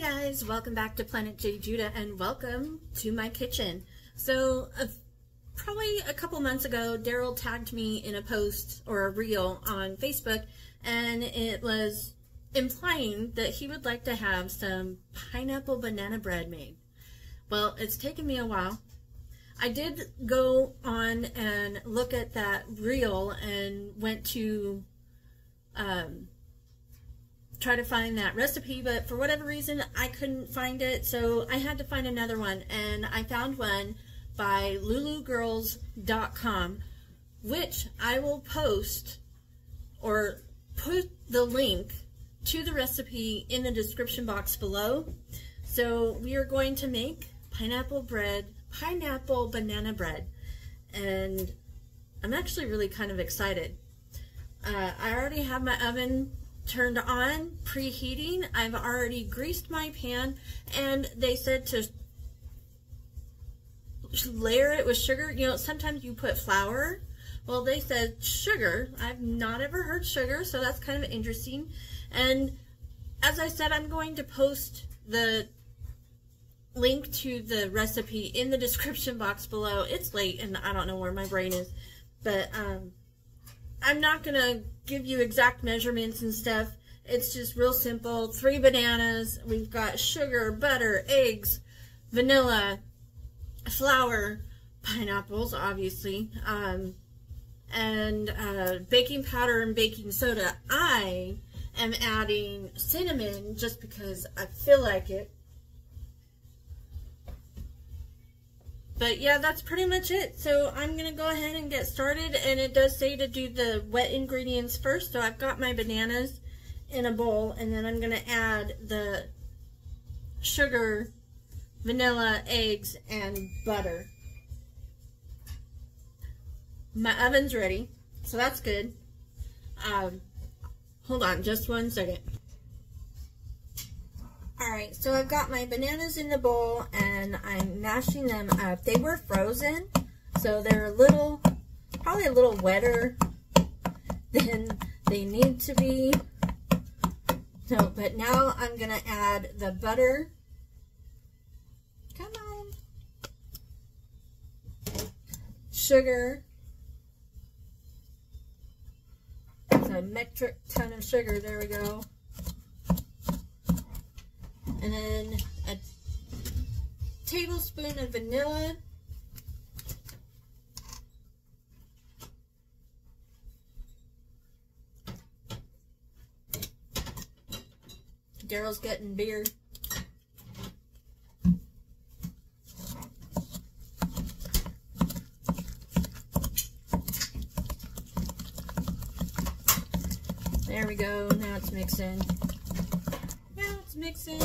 Guys, welcome back to Planet JeJuDa and welcome to my kitchen. So, uh, probably a couple months ago, Darrel tagged me in a post or a reel on Facebook and it was implying that he would like to have some pineapple banana bread made. Well, it's taken me a while. I did go on and look at that reel and went to um, try to find that recipe, but for whatever reason, I couldn't find it, so I had to find another one, and I found one by loulougirls.com, which I will post or put the link to the recipe in the description box below. So we are going to make pineapple bread, pineapple banana bread, and I'm actually really kind of excited. Uh, I already have my oven turned on, preheating. I've already greased my pan, and they said to layer it with sugar. You know, sometimes you put flour. Well, they said sugar. I've not ever heard sugar, so that's kind of interesting. And as I said, I'm going to post the link to the recipe in the description box below. It's late, and I don't know where my brain is, but um, I'm not going to give you exact measurements and stuff. It's just real simple. Three bananas. We've got sugar, butter, eggs, vanilla, flour, pineapples, obviously, um, and uh, baking powder and baking soda. I am adding cinnamon just because I feel like it. But yeah, that's pretty much it. So I'm going to go ahead and get started. And it does say to do the wet ingredients first. So I've got my bananas in a bowl. And then I'm going to add the sugar, vanilla, eggs, and butter. My oven's ready. So that's good. Um, hold on just one second. Alright, so I've got my bananas in the bowl and I'm mashing them up. They were frozen, so they're a little, probably a little wetter than they need to be. So, but now I'm going to add the butter. Come on. Sugar. It's a metric ton of sugar. There we go and then a tablespoon of vanilla. Darrel's getting beer. There we go. Now it's mixing mixing.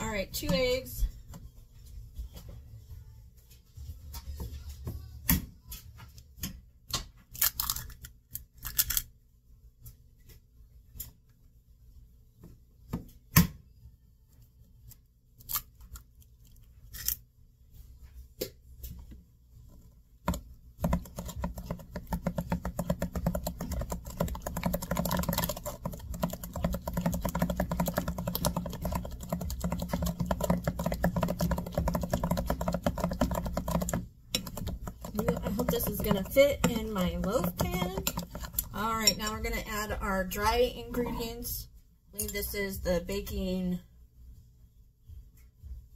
All right, two eggs. This is going to fit in my loaf pan. All right, now we're going to add our dry ingredients. I believe this is the baking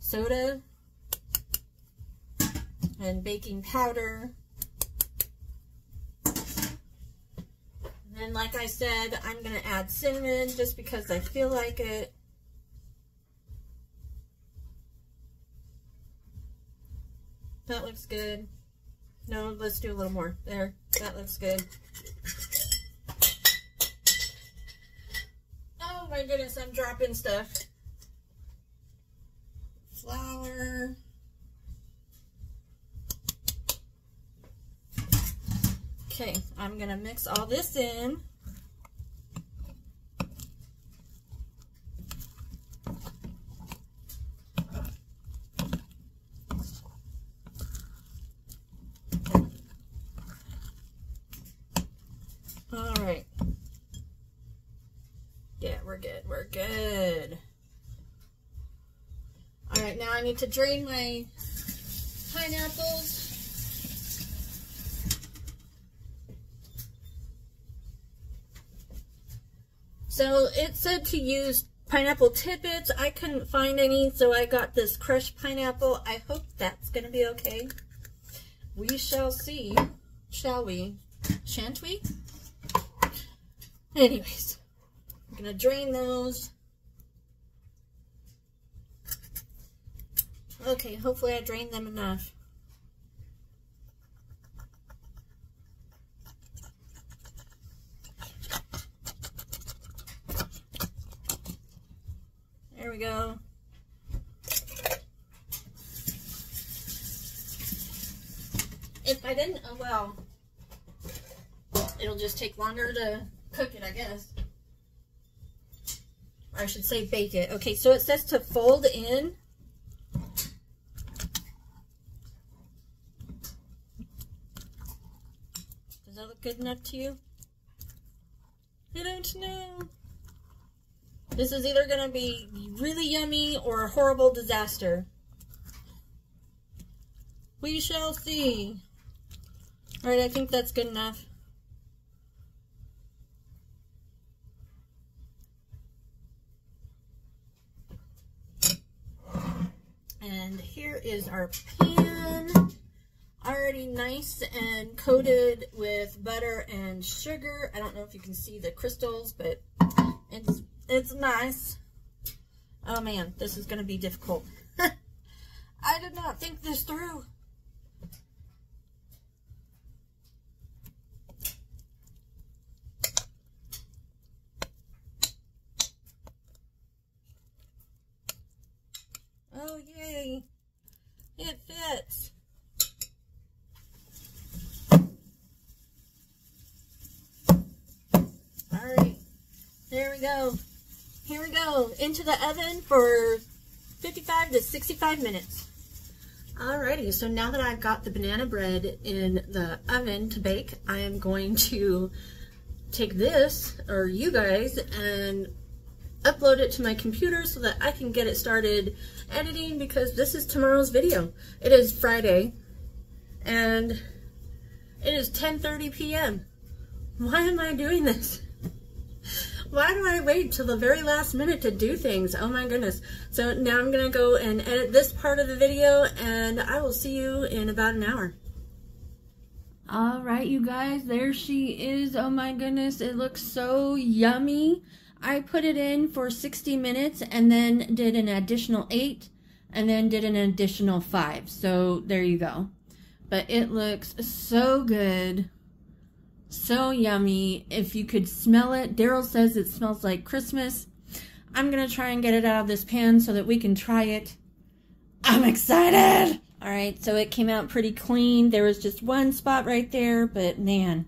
soda and baking powder. And then, like I said, I'm going to add cinnamon just because I feel like it. That looks good. No, let's do a little more. There, that looks good. Oh my goodness, I'm dropping stuff. Flour. Okay, I'm going to mix all this in. All right. Yeah, we're good. We're good. Alright, now I need to drain my pineapples. So it said to use pineapple tidbits. I couldn't find any, so I got this crushed pineapple. I hope that's going to be okay. We shall see, shall we? Shan't we? Anyways, going to drain those. Okay, hopefully I drained them enough. There we go. If I didn't, oh well, it'll just take longer to cook it, I guess. I should say bake it. Okay, so it says to fold in. Does that look good enough to you? I don't know. This is either going to be really yummy or a horrible disaster. We shall see. Alright, I think that's good enough. And here is our pan. Already nice and coated with butter and sugar. I don't know if you can see the crystals, but it's it's nice. Oh man, this is going to be difficult. I did not think this through. Oh yay, it fits. All right, there we go. Here we go, into the oven for 55 to 65 minutes. Alrighty, so now that I've got the banana bread in the oven to bake, I am going to take this, or you guys, and upload it to my computer so that I can get it started editing because this is tomorrow's video. It is Friday, and it is 10.30 p.m. Why am I doing this? Why do I wait till the very last minute to do things? Oh my goodness. So now I'm going to go and edit this part of the video and I will see you in about an hour. All right, you guys, there she is. Oh my goodness, it looks so yummy. I put it in for 60 minutes and then did an additional eight and then did an additional five. So there you go. But it looks so good. So yummy. If you could smell it, Darrel says it smells like Christmas. I'm going to try and get it out of this pan so that we can try it. I'm excited! Alright, so it came out pretty clean. There was just one spot right there, but man.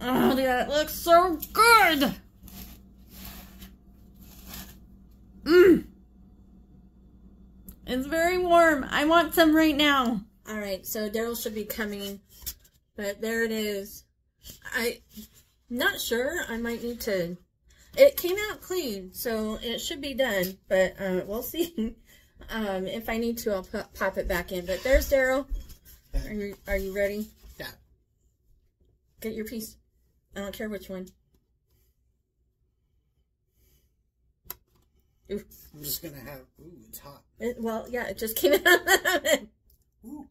Oh, that looks so good! Mmm! It's very warm. I want some right now. Alright, so Darrel should be coming but there it is. I not sure. I might need to. It came out clean, so it should be done. But uh, we'll see. um, if I need to, I'll pop, pop it back in. But there's Darrel. Are you Are you ready? Yeah. Get your piece. I don't care which one. Ooh. I'm just gonna have. Ooh, it's hot. It, well, yeah, it just came out of the oven. Ooh.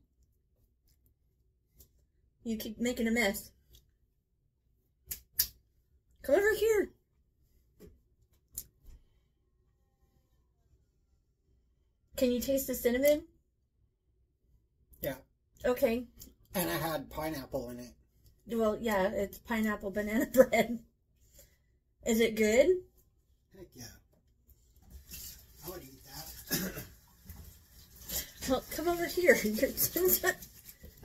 You keep making a mess. Come over here. Can you taste the cinnamon? Yeah. Okay. And I had pineapple in it. Well, yeah, it's pineapple banana bread. Is it good? Heck yeah. I would eat that. well, come over here.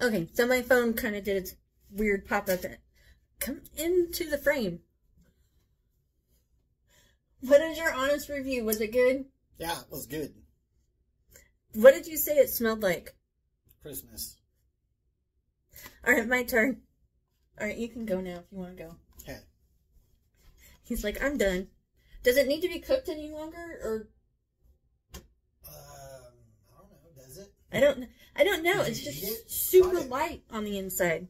Okay, so my phone kind of did its weird pop-up. Come into the frame. What is your honest review? Was it good? Yeah, it was good. What did you say it smelled like? Christmas. All right, my turn. All right, you can go now if you want to go. Okay. He's like, I'm done. Does it need to be cooked any longer, or I don't know I don't know. Did It's just it? super it. light on the inside.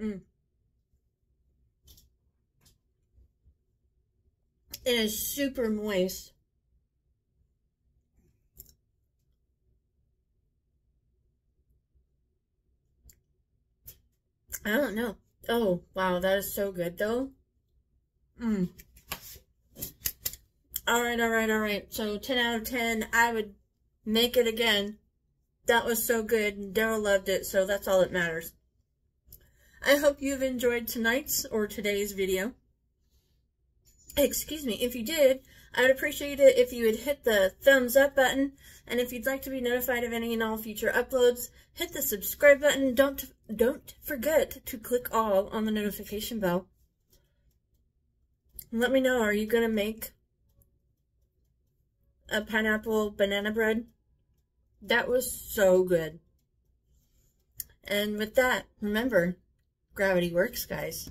Mm. It is super moist. I don't know. Oh, wow, that is so good though. Mm. Alright, alright, alright. So 10 out of 10, I would make it again. That was so good, Darrel loved it, so that's all that matters. I hope you've enjoyed tonight's or today's video. Excuse me, if you did, I would appreciate it if you would hit the thumbs up button, and if you'd like to be notified of any and all future uploads, hit the subscribe button. Don't don't forget to click all on the notification bell. Let me know, are you going to make a pineapple banana bread? That was so good. And with that, remember, gravity works, guys.